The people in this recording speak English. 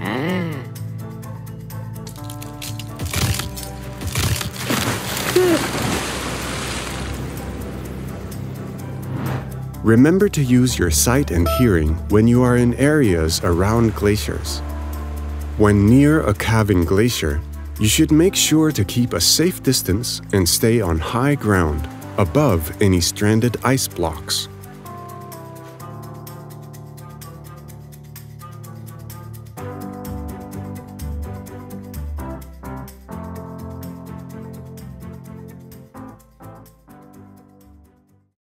Ah. Remember to use your sight and hearing when you are in areas around glaciers. When near a calving glacier, you should make sure to keep a safe distance and stay on high ground above any stranded ice blocks.